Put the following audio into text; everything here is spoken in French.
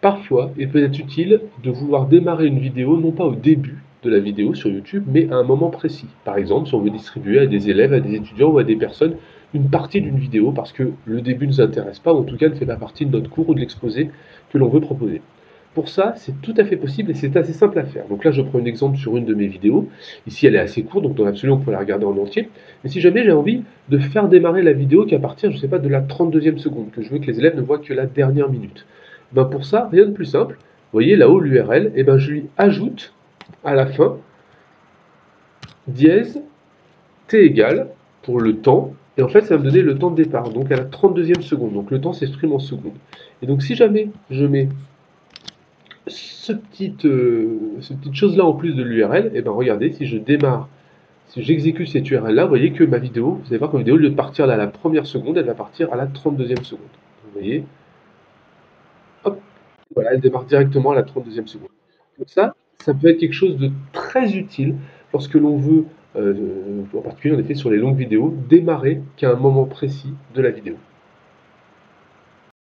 Parfois, il peut être utile de vouloir démarrer une vidéo non pas au début de la vidéo sur YouTube, mais à un moment précis. Par exemple, si on veut distribuer à des élèves, à des étudiants ou à des personnes une partie d'une vidéo parce que le début ne nous intéresse pas, ou en tout cas ne fait pas partie de notre cours ou de l'exposé que l'on veut proposer. Pour ça, c'est tout à fait possible et c'est assez simple à faire. Donc là, je prends un exemple sur une de mes vidéos. Ici, elle est assez courte, donc dans l'absolu, on peut la regarder en entier. Mais si jamais j'ai envie de faire démarrer la vidéo qui partir, je ne sais pas, de la 32e seconde, que je veux que les élèves ne voient que la dernière minute. Ben pour ça, rien de plus simple. Vous voyez là-haut l'URL, et ben je lui ajoute à la fin dièse t égale pour le temps et en fait, ça va me donner le temps de départ, donc à la 32e seconde. Donc le temps s'exprime en secondes. Et donc si jamais je mets ce petit, euh, cette petite chose-là en plus de l'URL, et eh ben regardez, si je démarre, si j'exécute cette URL-là, vous voyez que ma vidéo, vous allez voir que ma vidéo, au lieu de partir à la première seconde, elle va partir à la 32e seconde. Vous voyez? Voilà, elle démarre directement à la 32e seconde. Donc ça, ça peut être quelque chose de très utile lorsque l'on veut euh, en particulier en effet sur les longues vidéos, démarrer qu'à un moment précis de la vidéo.